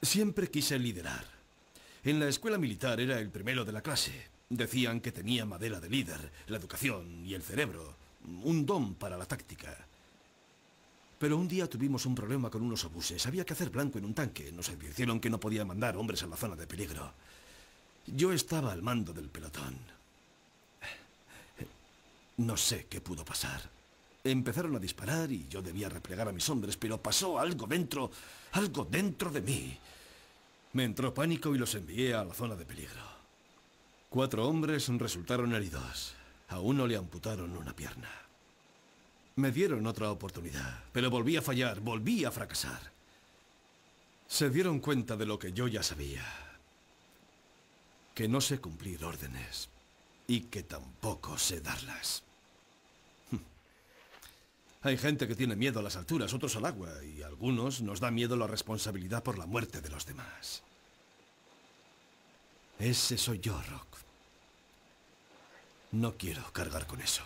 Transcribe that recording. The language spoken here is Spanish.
Siempre quise liderar. En la escuela militar era el primero de la clase. Decían que tenía madera de líder, la educación y el cerebro. Un don para la táctica. Pero un día tuvimos un problema con unos obuses. Había que hacer blanco en un tanque. Nos advirtieron que no podía mandar hombres a la zona de peligro. Yo estaba al mando del pelotón. No sé qué pudo pasar. Empezaron a disparar y yo debía replegar a mis hombres, pero pasó algo dentro, algo dentro de mí. Me entró pánico y los envié a la zona de peligro. Cuatro hombres resultaron heridos. A uno le amputaron una pierna. Me dieron otra oportunidad, pero volví a fallar, volví a fracasar. Se dieron cuenta de lo que yo ya sabía. Que no sé cumplir órdenes y que tampoco sé darlas. Hay gente que tiene miedo a las alturas, otros al agua, y a algunos nos da miedo la responsabilidad por la muerte de los demás. Ese soy yo, Rock. No quiero cargar con eso.